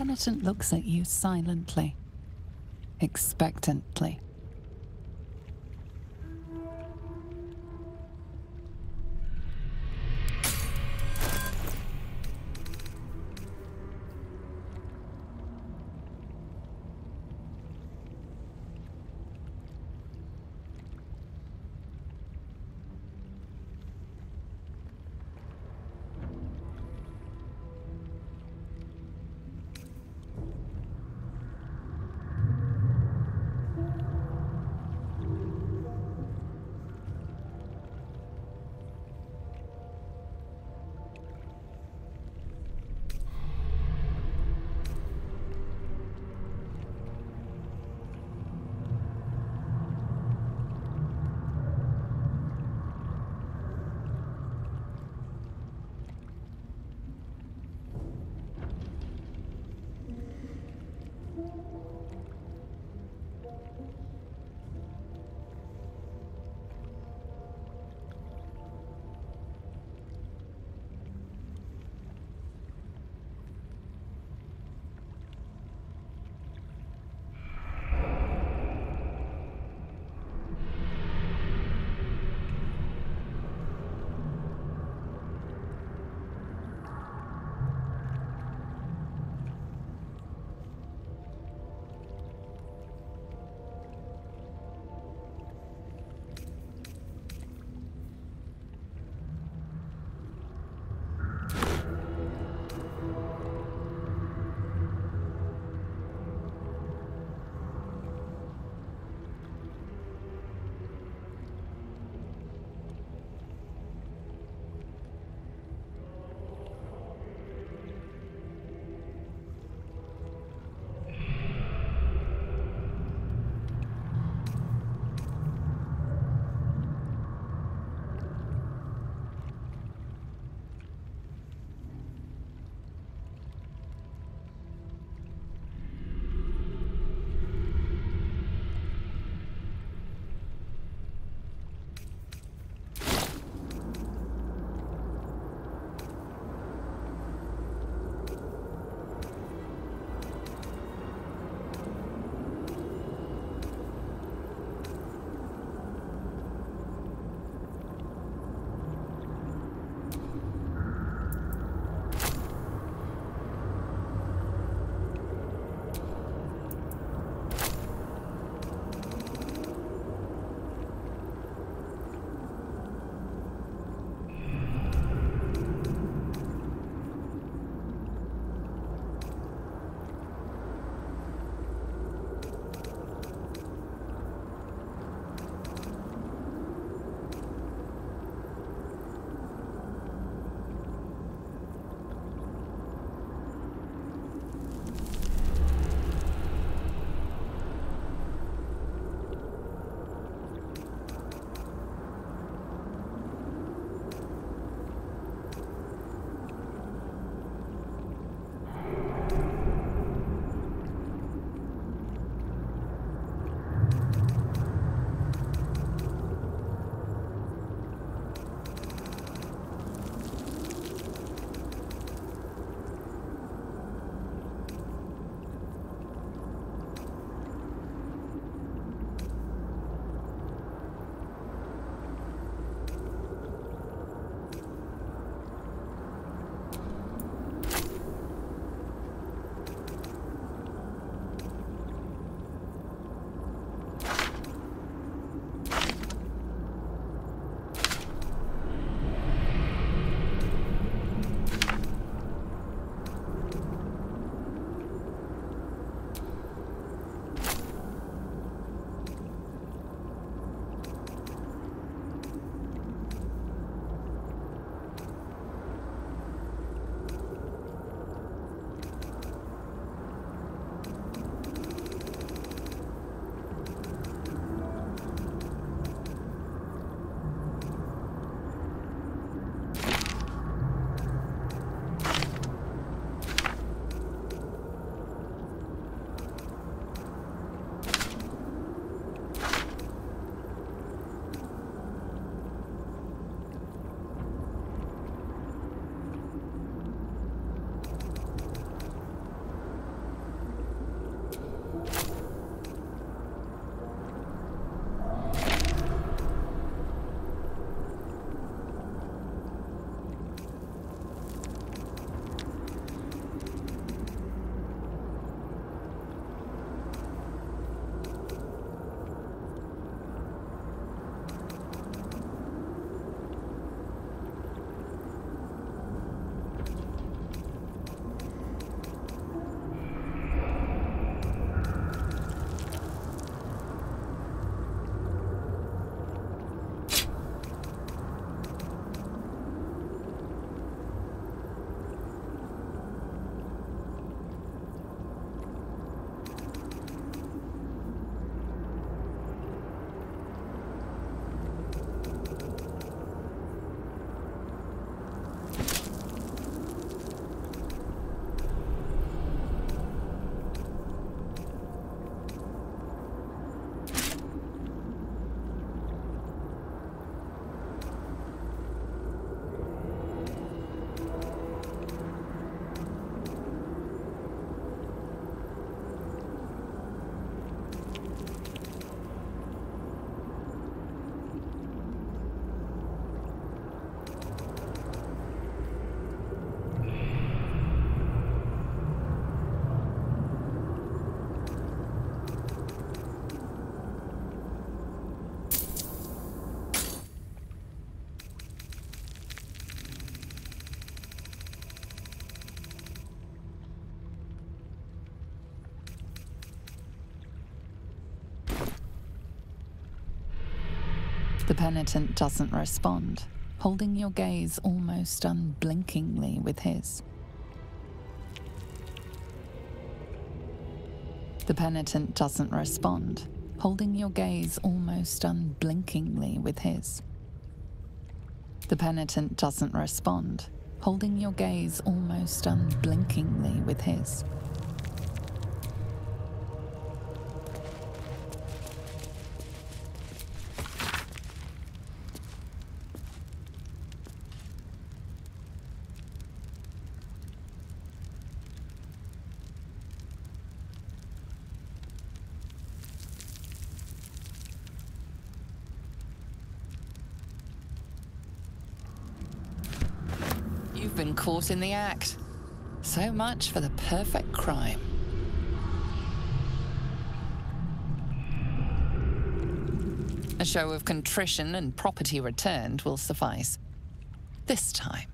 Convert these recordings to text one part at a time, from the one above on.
penitent looks at you silently, expectantly. The penitent doesn't respond, holding your gaze almost unblinkingly with his. The penitent doesn't respond, holding your gaze almost unblinkingly with his. The penitent doesn't respond, holding your gaze almost unblinkingly with his. Been caught in the act. So much for the perfect crime. A show of contrition and property returned will suffice. This time.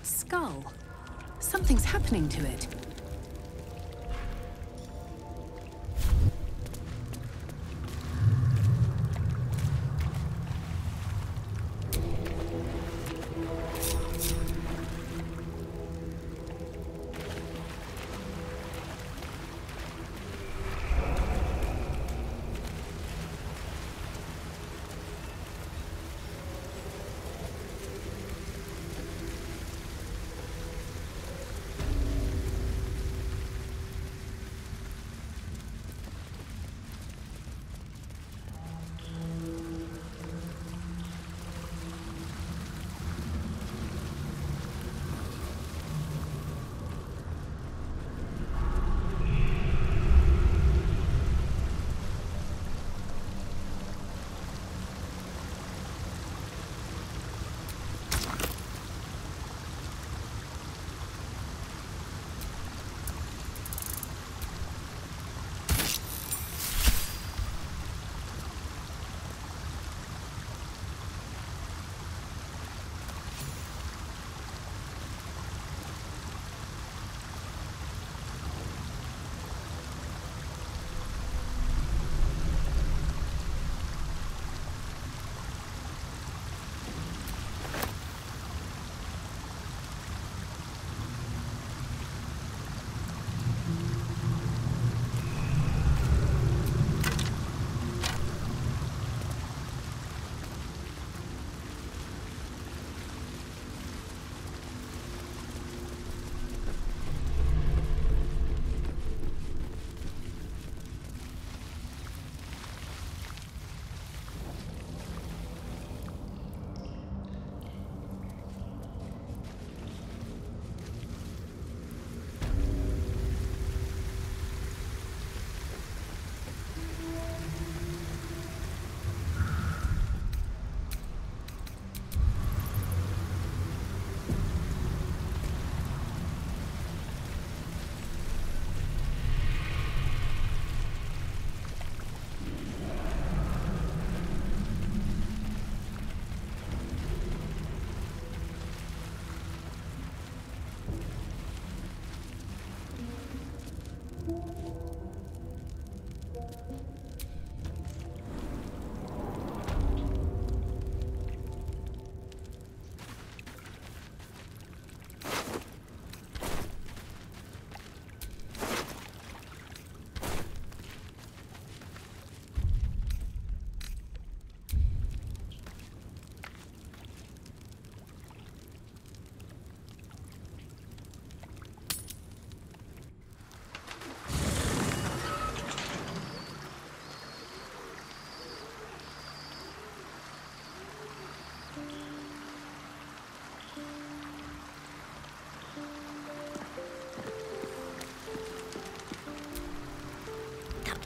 That skull. Something's happening to it.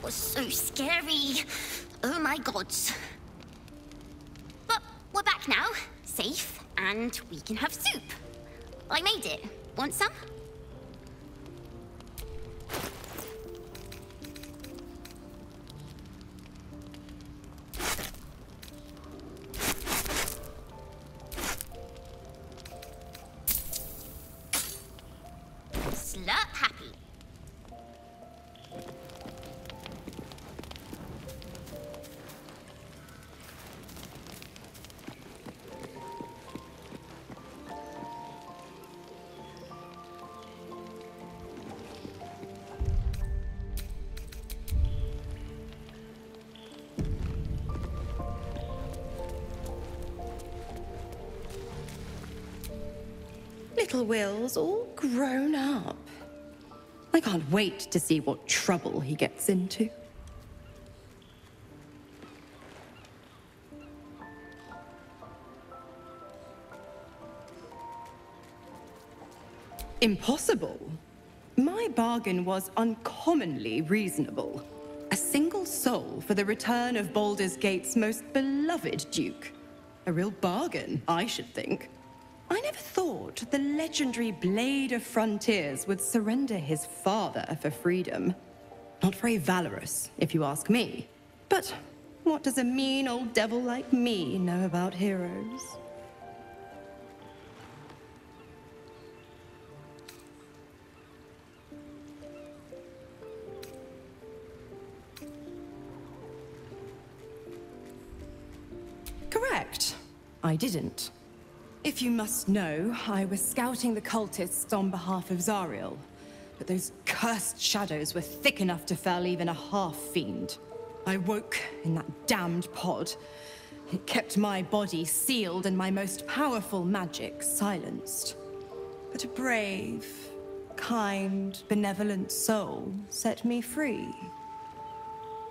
Was so scary. Oh my gods. But we're back now, safe, and we can have soup. I made it. Want some? Will's all grown up. I can't wait to see what trouble he gets into. Impossible. My bargain was uncommonly reasonable. A single soul for the return of Baldur's Gate's most beloved Duke. A real bargain, I should think. The legendary Blade of Frontiers would surrender his father for freedom. Not very valorous, if you ask me. But what does a mean old devil like me know about heroes? Correct. I didn't. If you must know, I was scouting the cultists on behalf of Zariel. But those cursed shadows were thick enough to fell even a half-fiend. I woke in that damned pod. It kept my body sealed and my most powerful magic silenced. But a brave, kind, benevolent soul set me free.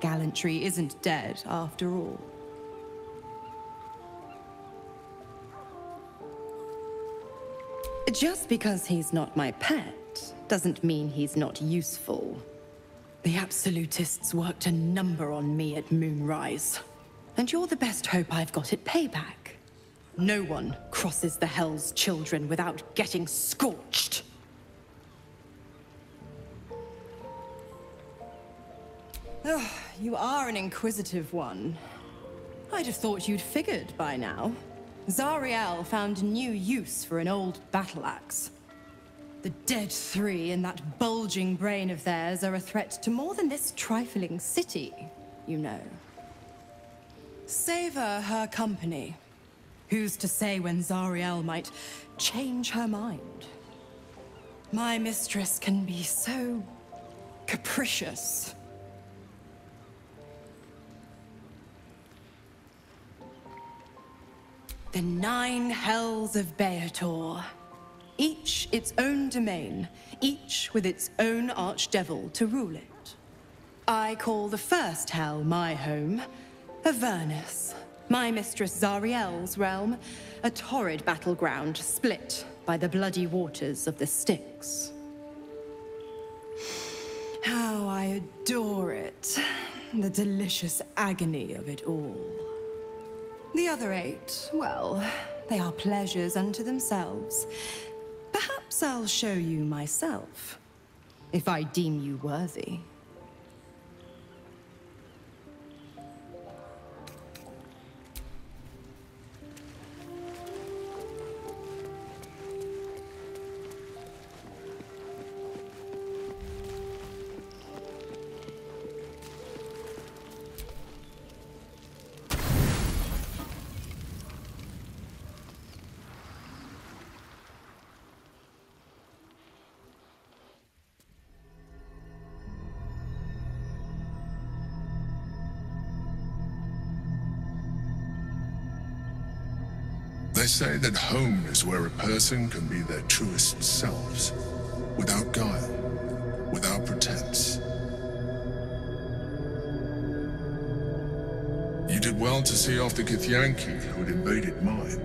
Gallantry isn't dead after all. Just because he's not my pet doesn't mean he's not useful. The Absolutists worked a number on me at Moonrise. And you're the best hope I've got at payback. No one crosses the Hell's Children without getting scorched. You are an inquisitive one. I'd have thought you'd figured by now. Zariel found new use for an old battle axe. The dead three in that bulging brain of theirs are a threat to more than this trifling city, you know. Savor her company. Who's to say when Zariel might change her mind? My mistress can be so capricious. The nine hells of Baator. Each its own domain, each with its own archdevil to rule it. I call the first hell my home, Avernus. My mistress Zariel's realm, a torrid battleground split by the bloody waters of the Styx. How I adore it. The delicious agony of it all. The other eight, well, they are pleasures unto themselves. Perhaps I'll show you myself, if I deem you worthy. They say that home is where a person can be their truest selves, without guile, without pretense. You did well to see off the Githyanki who had invaded mine.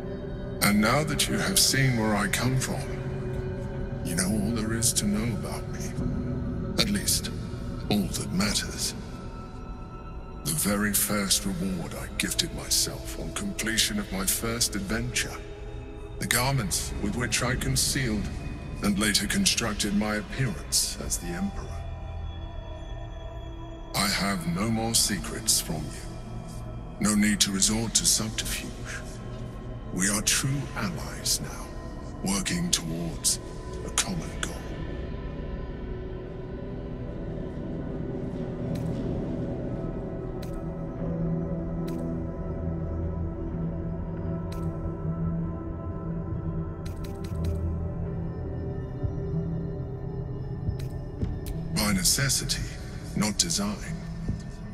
And now that you have seen where I come from, you know all there is to know about me. At least, all that matters. Very first reward I gifted myself on completion of my first adventure. The garments with which I concealed and later constructed my appearance as the Emperor. I have no more secrets from you. No need to resort to subterfuge. We are true allies now, working towards a common goal. Necessity, not design.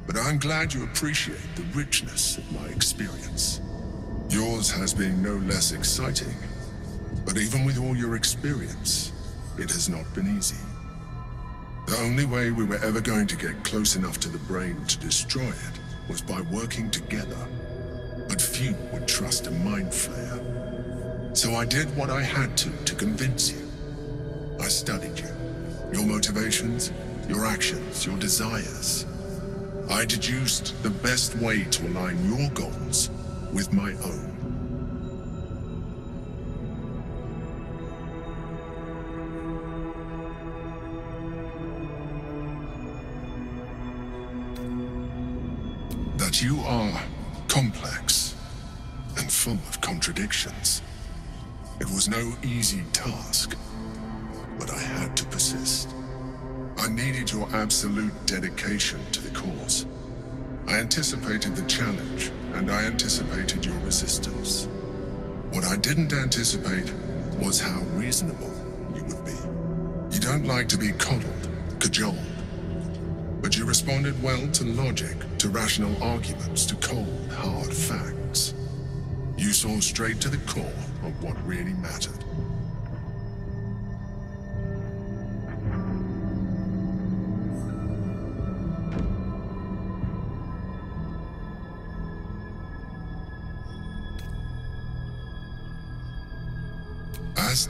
But I'm glad you appreciate the richness of my experience. Yours has been no less exciting. But even with all your experience, it has not been easy. The only way we were ever going to get close enough to the brain to destroy it was by working together. But few would trust a mind flayer. So I did what I had to to convince you. I studied you. Your motivations, your actions, your desires. I deduced the best way to align your goals with my own. That you are complex and full of contradictions. It was no easy task, absolute dedication to the cause. I anticipated the challenge, and I anticipated your resistance. What I didn't anticipate was how reasonable you would be. You don't like to be coddled, cajoled. But you responded well to logic, to rational arguments, to cold, hard facts. You saw straight to the core of what really mattered.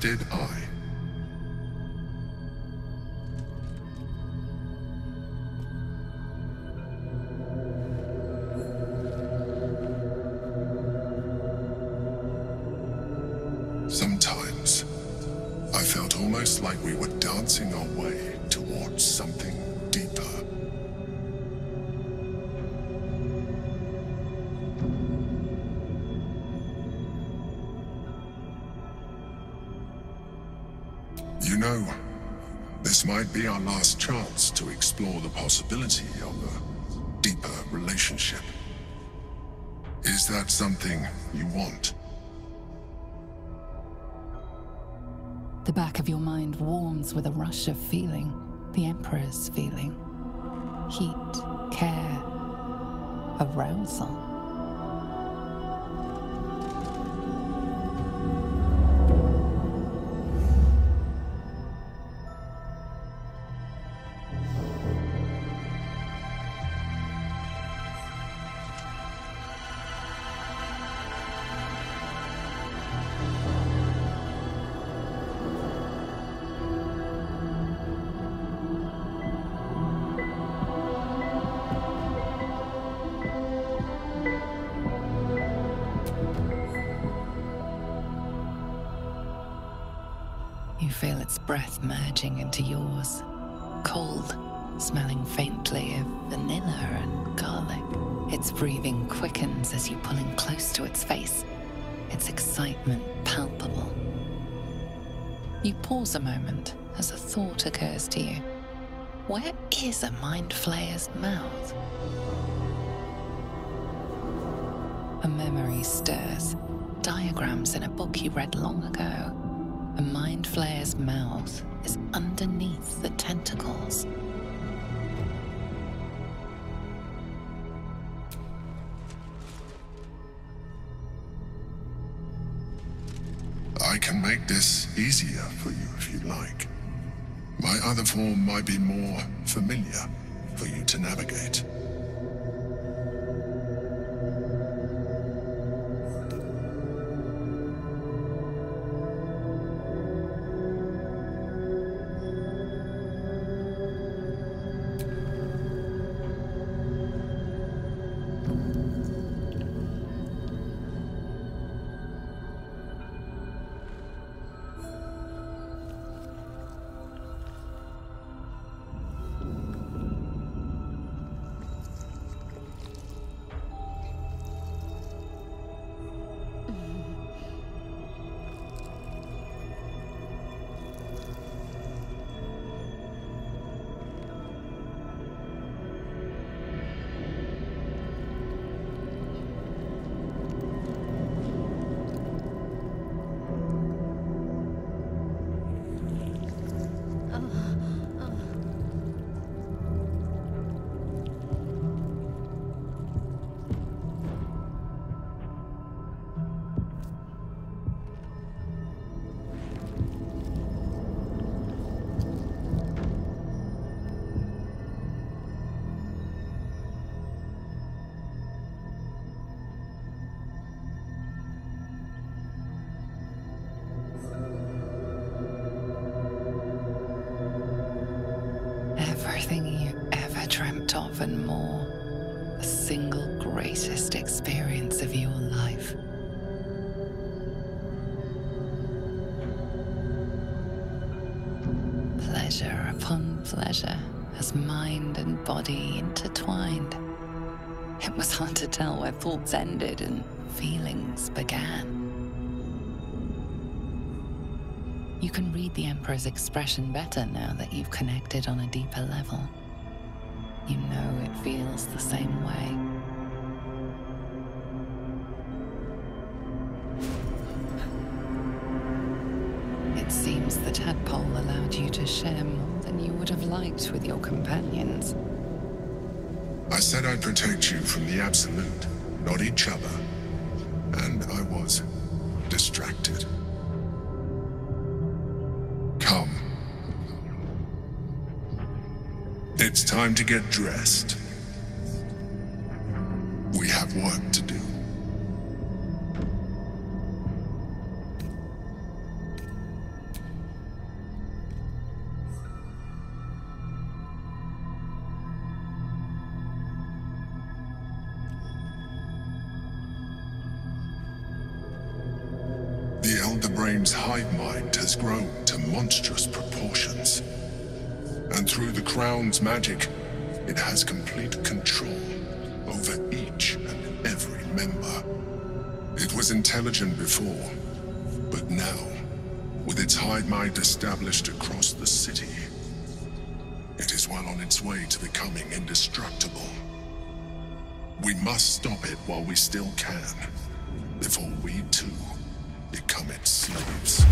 Did I. with a rush of feeling, the Emperor's feeling. Heat, care, arousal. Breath merging into yours. Cold, smelling faintly of vanilla and garlic. Its breathing quickens as you pull in close to its face, its excitement palpable. You pause a moment as a thought occurs to you. Where is a mind flayer's mouth? A memory stirs. Diagrams in a book you read long ago. A mind flayer's mouth is underneath the tentacles. I can make this easier for you if you like. My other form might be more familiar for you to navigate. Pleasure as mind and body intertwined. It was hard to tell where thoughts ended and feelings began. You can read the Emperor's expression better now that you've connected on a deeper level. You know it feels the same way. With your companions. I said I'd protect you from the Absolute, not each other. And I was distracted. Come. It's time to get dressed. We have work to do. Was intelligent before, but now, with its hive mind established across the city, it is well on its way to becoming indestructible. We must stop it while we still can, before we too become its slaves.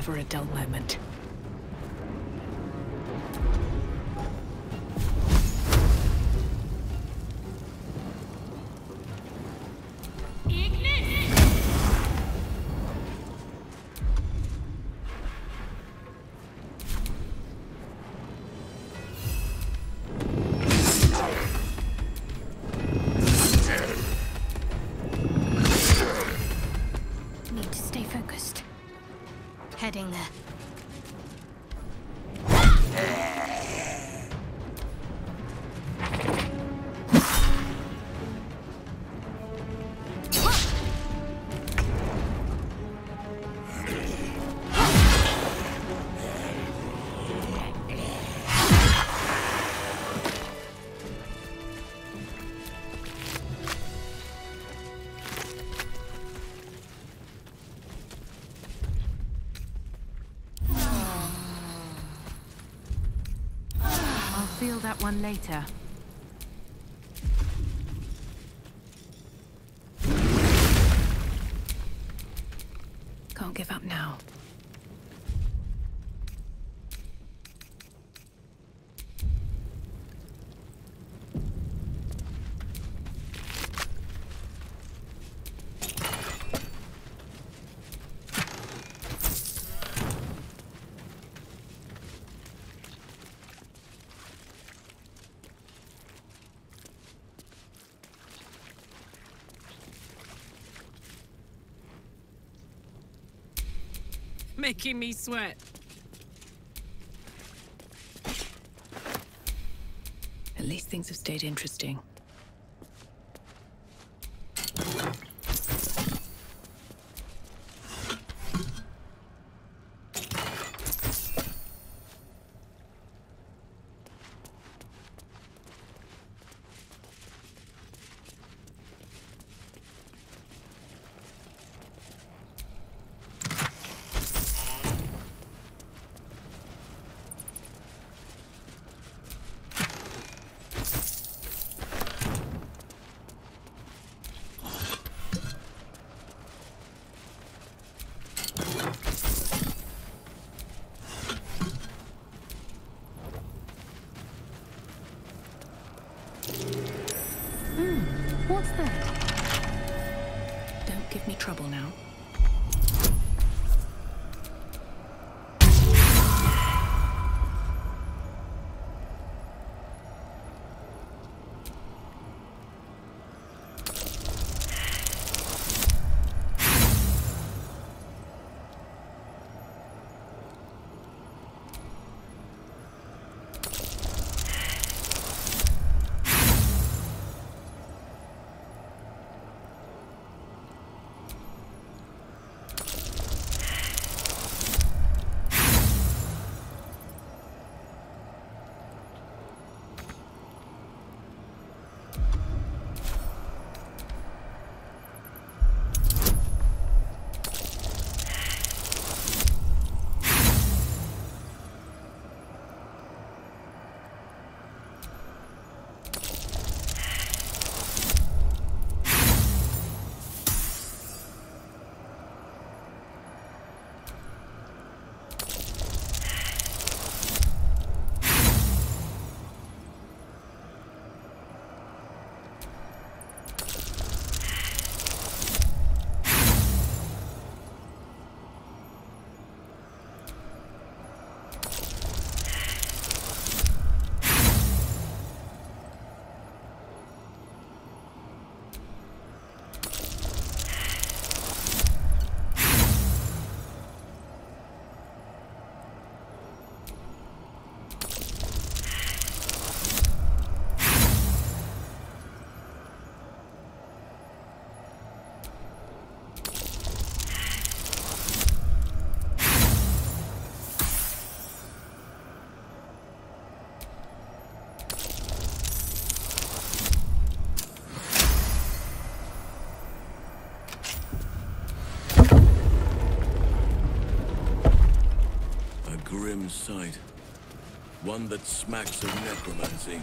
Never a dull moment. That one later. Can't give up now. Making me sweat. At least things have stayed interesting. Grim sight. One that smacks of necromancy.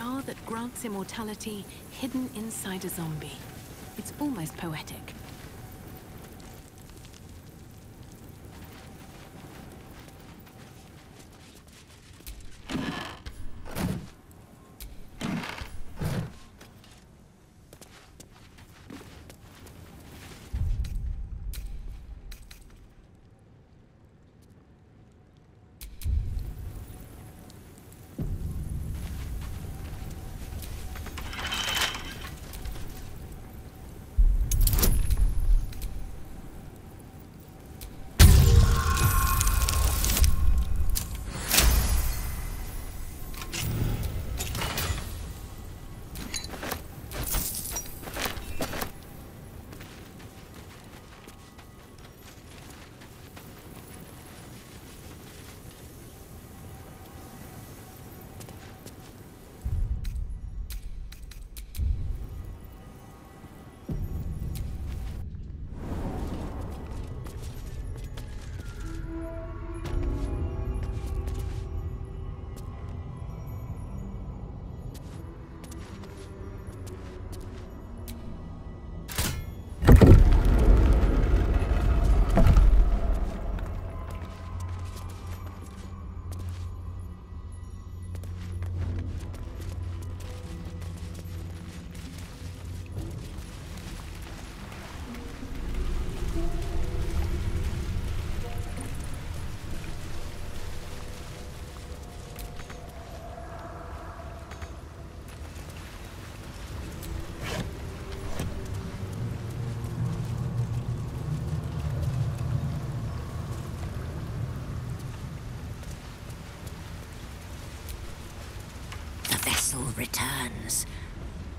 Jar that grants immortality hidden inside a zombie. It's almost poetic.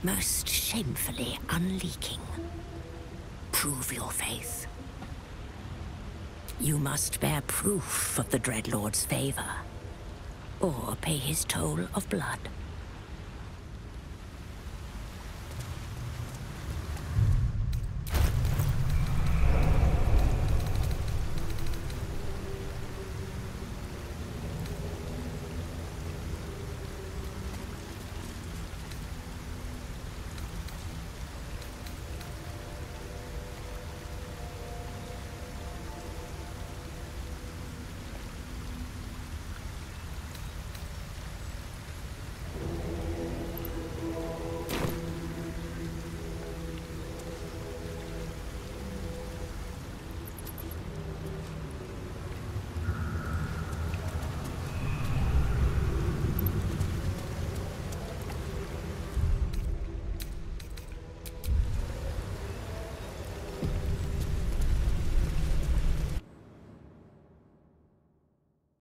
Most shamefully unleaking. Prove your faith. You must bear proof of the Dreadlord's favor, or pay his toll of blood.